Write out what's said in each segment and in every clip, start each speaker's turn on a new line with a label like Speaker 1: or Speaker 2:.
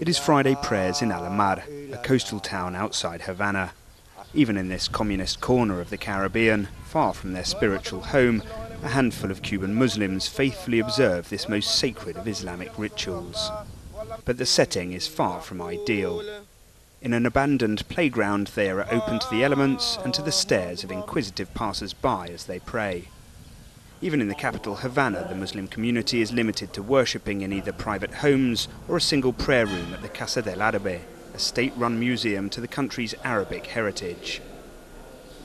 Speaker 1: It is Friday prayers in Alamar, a coastal town outside Havana. Even in this communist corner of the Caribbean, far from their spiritual home, a handful of Cuban Muslims faithfully observe this most sacred of Islamic rituals. But the setting is far from ideal. In an abandoned playground, they are open to the elements and to the stares of inquisitive passers-by as they pray. Even in the capital, Havana, the Muslim community is limited to worshipping in either private homes or a single prayer room at the Casa del Árabe, a state-run museum to the country's Arabic heritage.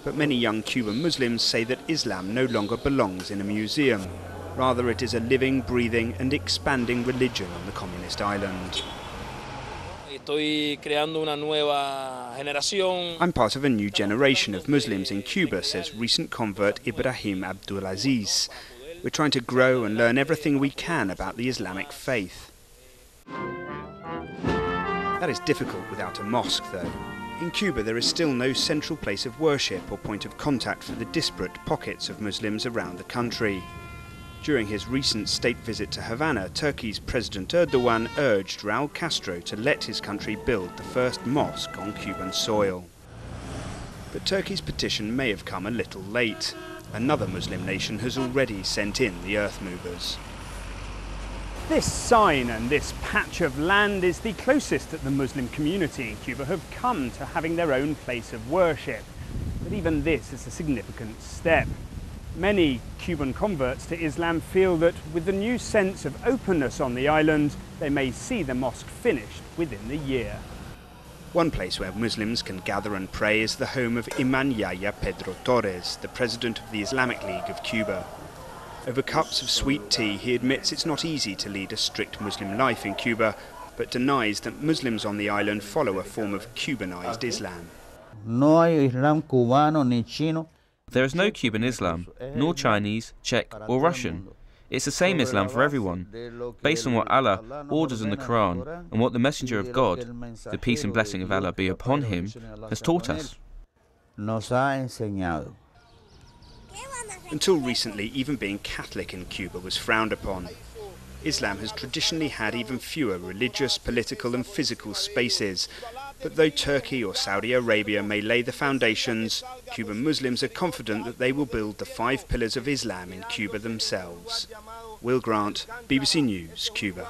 Speaker 1: But many young Cuban Muslims say that Islam no longer belongs in a museum. Rather, it is a living, breathing and expanding religion on the communist island. I'm part of a new generation of Muslims in Cuba, says recent convert Ibrahim Abdulaziz. We're trying to grow and learn everything we can about the Islamic faith. That is difficult without a mosque, though. In Cuba, there is still no central place of worship or point of contact for the disparate pockets of Muslims around the country. During his recent state visit to Havana, Turkey's President Erdogan urged Raul Castro to let his country build the first mosque on Cuban soil. But Turkey's petition may have come a little late. Another Muslim nation has already sent in the earth movers. This sign and this patch of land is the closest that the Muslim community in Cuba have come to having their own place of worship. But even this is a significant step. Many Cuban converts to Islam feel that with the new sense of openness on the island, they may see the mosque finished within the year. One place where Muslims can gather and pray is the home of Imam Yahya Pedro Torres, the president of the Islamic League of Cuba. Over cups of sweet tea, he admits it's not easy to lead a strict Muslim life in Cuba, but denies that Muslims on the island follow a form of Cubanized Islam.
Speaker 2: No hay Islam cubano ni chino
Speaker 3: there is no Cuban Islam, nor Chinese, Czech, or Russian. It's the same Islam for everyone, based on what Allah orders in the Quran and what the Messenger of God, the peace and blessing of Allah be upon him, has taught us.
Speaker 1: Until recently, even being Catholic in Cuba was frowned upon. Islam has traditionally had even fewer religious, political and physical spaces. But though Turkey or Saudi Arabia may lay the foundations, Cuban Muslims are confident that they will build the five pillars of Islam in Cuba themselves. Will Grant, BBC News, Cuba.